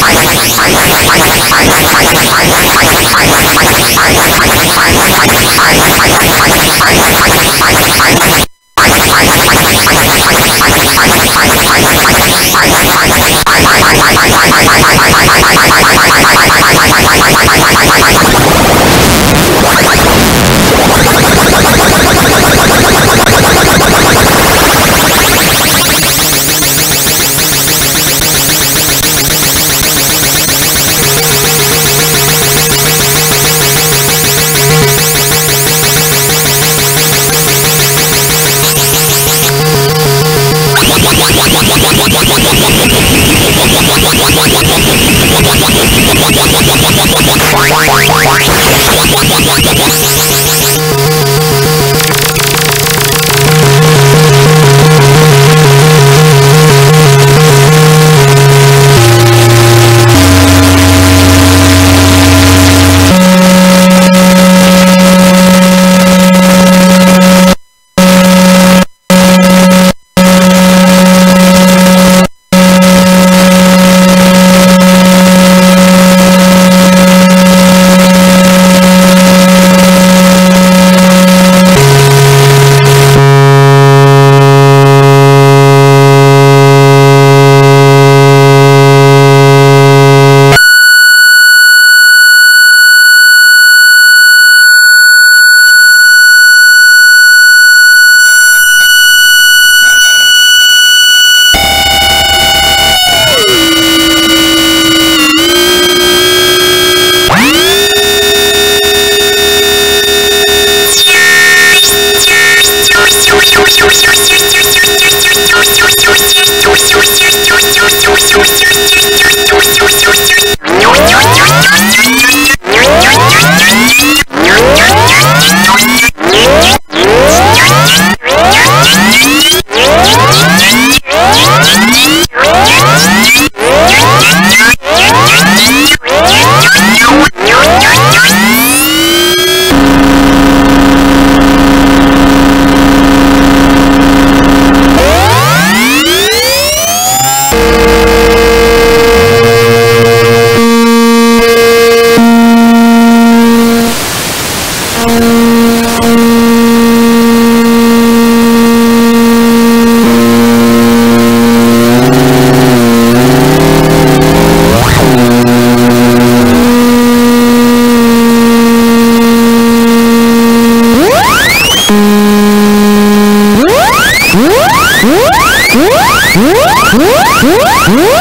Bye. Mm-hmm.